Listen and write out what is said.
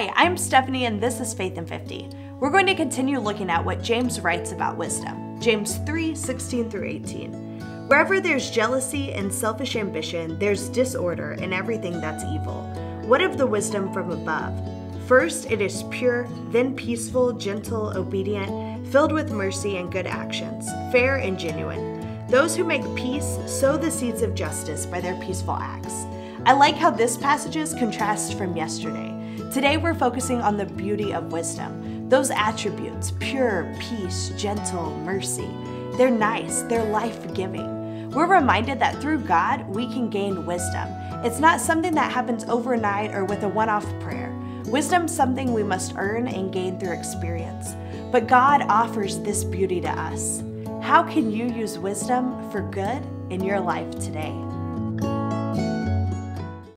Hi, I'm Stefani, and this is Faith in 50. We're going to continue looking at what James writes about wisdom. James 3 16 through 18. Wherever there's jealousy and selfish ambition, there's disorder and everything that's evil. What of the wisdom from above? First, it is pure, then peaceful, gentle, obedient, filled with mercy and good actions, fair and genuine. Those who make peace sow the seeds of justice by their peaceful acts. I like how this passages contrast from yesterday. Today we're focusing on the beauty of wisdom. Those attributes, pure, peace, gentle, mercy, they're nice, they're life giving. We're reminded that through God, we can gain wisdom. It's not something that happens overnight or with a one off prayer. Wisdom's something we must earn and gain through experience. But God offers this beauty to us. How can you use wisdom for good in your life today?